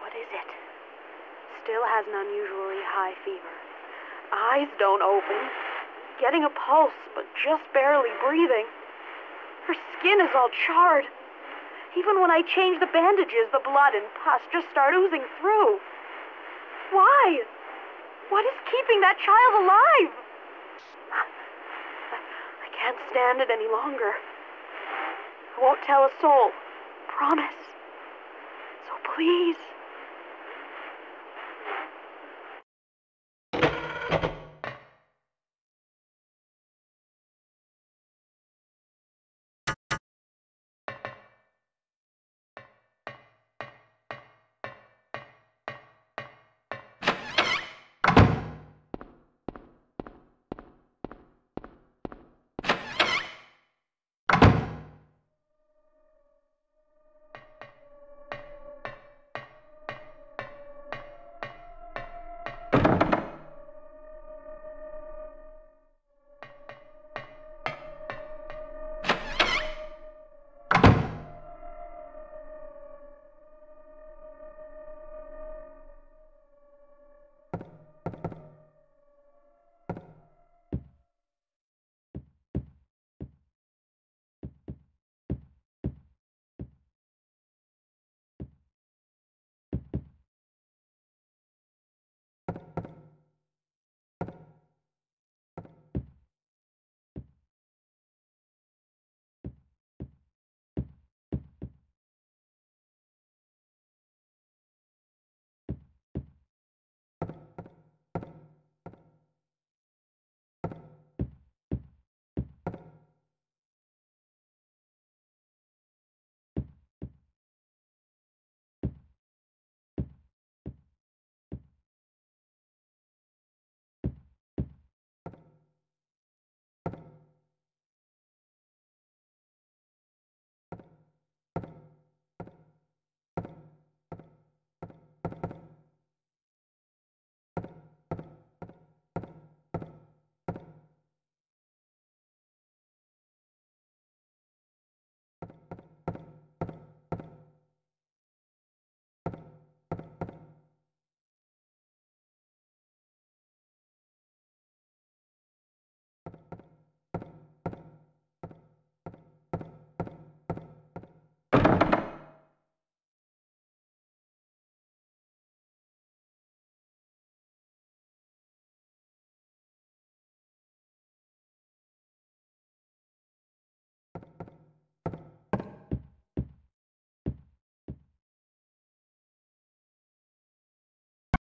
What is it? Still has an unusually high fever. Eyes don't open. Getting a pulse, but just barely breathing. Her skin is all charred. Even when I change the bandages, the blood and pus just start oozing through. Why? What is keeping that child alive? I can't stand it any longer. I won't tell a soul. Promise. So please.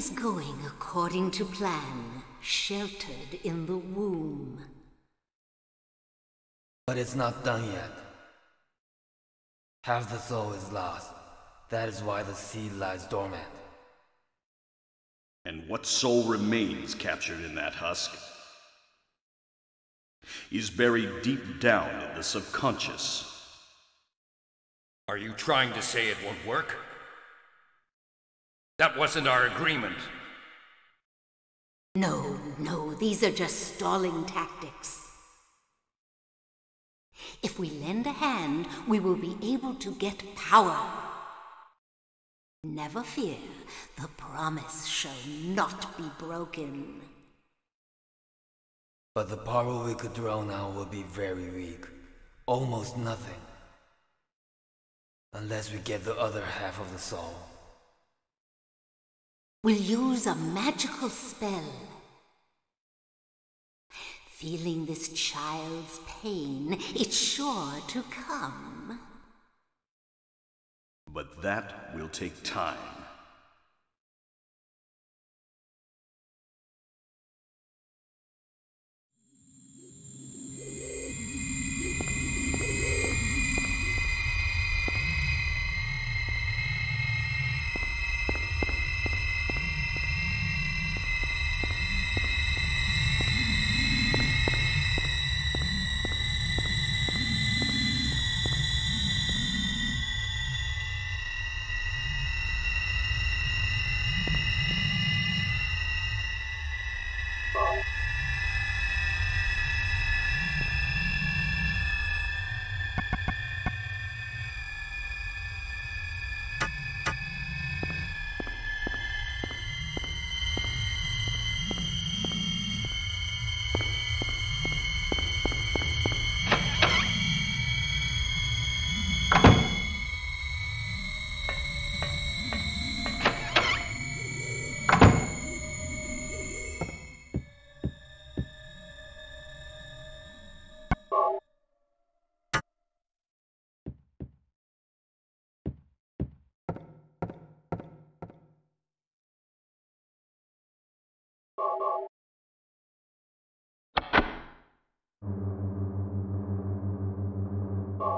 is going according to plan, sheltered in the womb. But it's not done yet. Half the soul is lost. That is why the seed lies dormant. And what soul remains captured in that husk is buried deep down in the subconscious. Are you trying to say it won't work? That wasn't our agreement. No, no, these are just stalling tactics. If we lend a hand, we will be able to get power. Never fear, the promise shall not be broken. But the power we could draw now will be very weak. Almost nothing. Unless we get the other half of the soul. We'll use a magical spell. Feeling this child's pain, it's sure to come. But that will take time.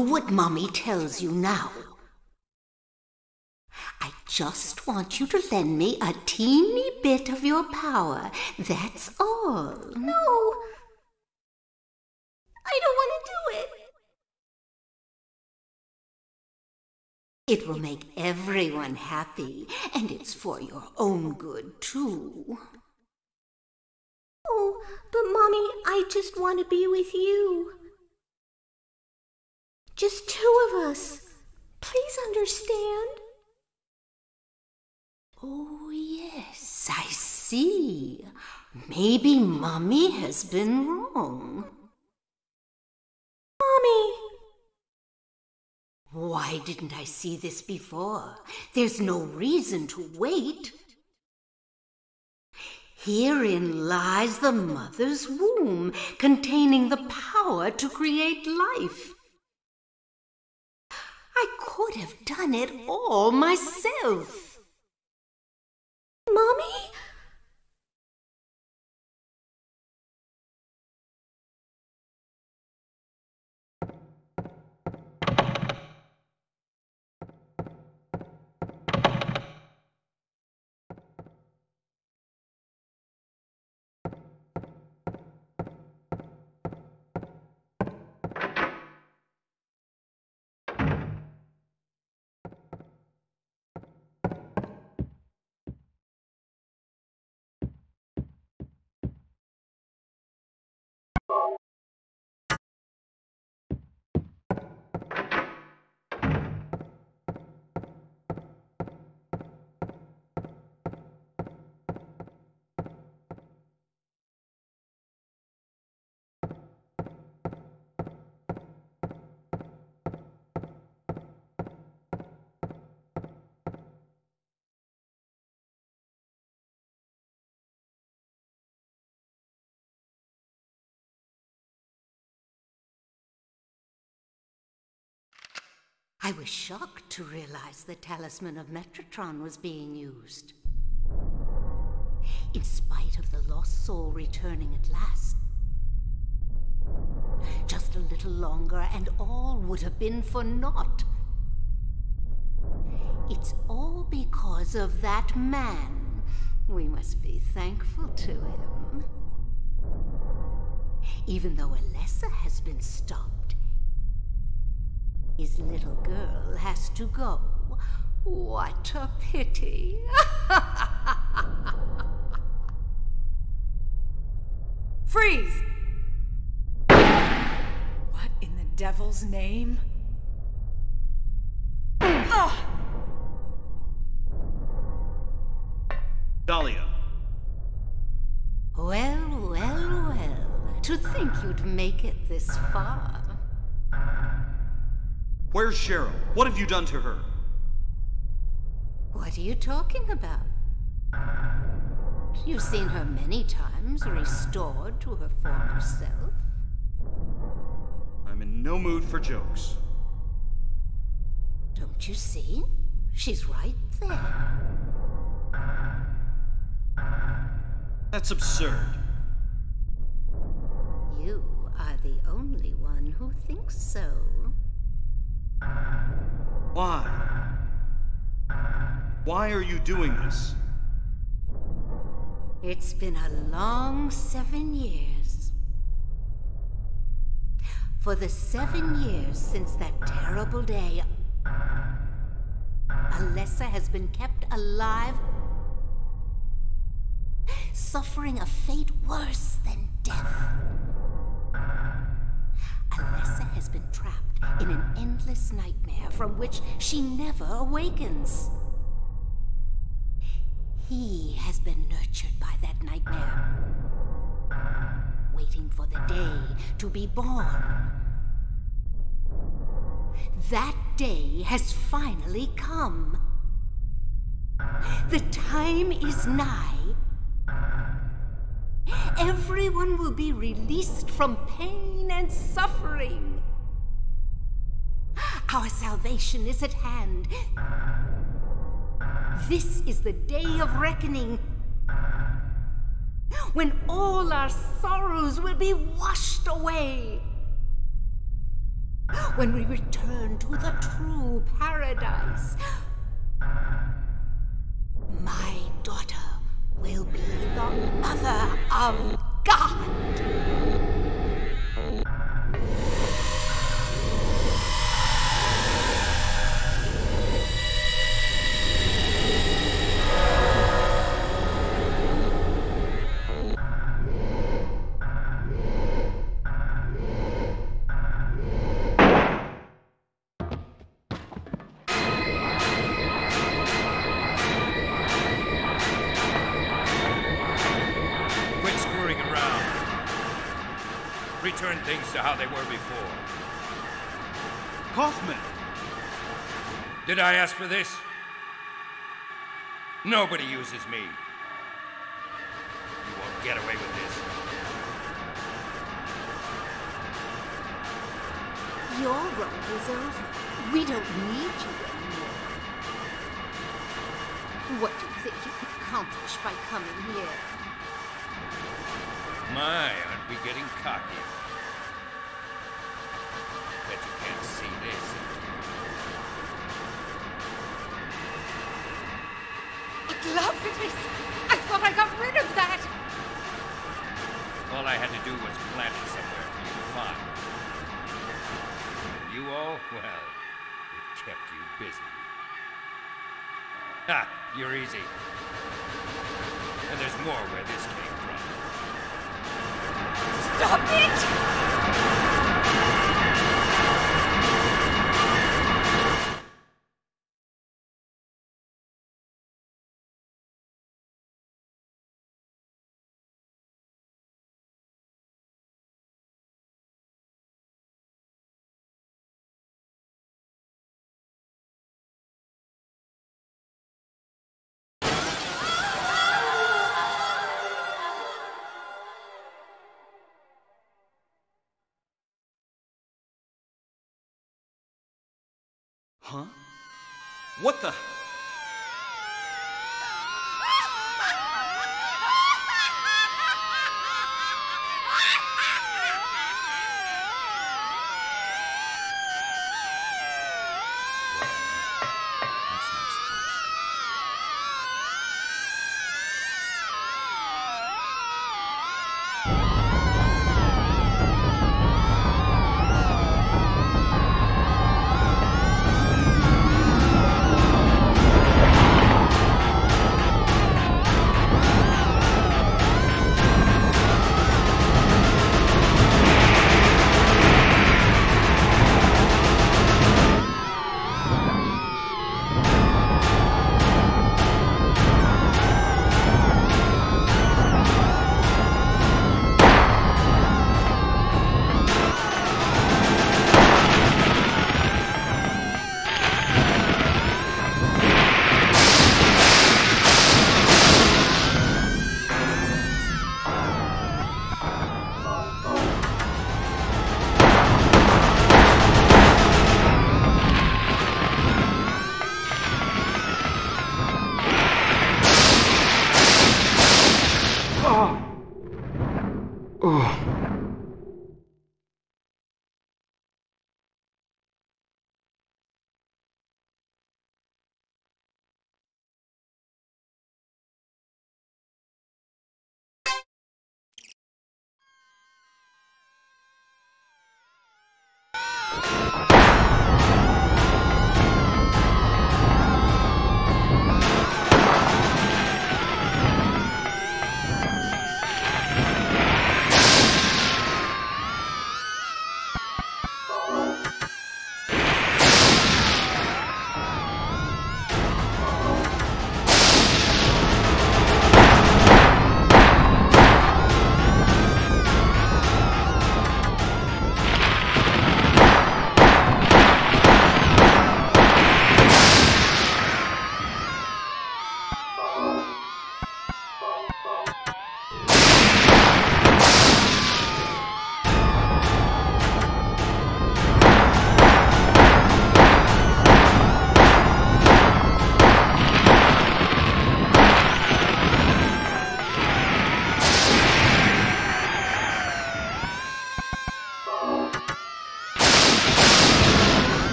Do what Mommy tells you now. I just want you to lend me a teeny bit of your power. That's all. No! I don't want to do it! It will make everyone happy, and it's for your own good, too. Oh, but Mommy, I just want to be with you. Just two of us. Please understand. Oh, yes, I see. Maybe Mummy has been wrong. Mommy! Why didn't I see this before? There's no reason to wait. Herein lies the mother's womb, containing the power to create life. Could have done it all myself. Mommy? I was shocked to realize the talisman of Metatron was being used. In spite of the lost soul returning at last. Just a little longer, and all would have been for naught. It's all because of that man. We must be thankful to him. Even though Alessa has been stopped, his little girl has to go. What a pity. Freeze! What in the devil's name? Ah! Dahlia, Well, well, well. To think you'd make it this far. Where's Cheryl? What have you done to her? What are you talking about? You've seen her many times restored to her former self. I'm in no mood for jokes. Don't you see? She's right there. That's absurd. You are the only one who thinks so. Why? Why are you doing this? It's been a long seven years. For the seven years since that terrible day, Alessa has been kept alive, suffering a fate worse than death. Alessa has been trapped in an endless nightmare from which she never awakens. He has been nurtured by that nightmare, waiting for the day to be born. That day has finally come. The time is nigh. Everyone will be released from pain and suffering. Our salvation is at hand. This is the day of reckoning. When all our sorrows will be washed away. When we return to the true paradise. My daughter will be the mother of God. Did I ask for this? Nobody uses me. You won't get away with this. Your role is over. We don't need you anymore. What do you think you could accomplish by coming here? My, aren't we getting cocky? Bet you can't see this. Aglaophotis! I thought I got rid of that! All I had to do was plant it somewhere for you to find. And you all, well, it kept you busy. Ha! You're easy. And there's more where this came from. Stop it! Huh? What the?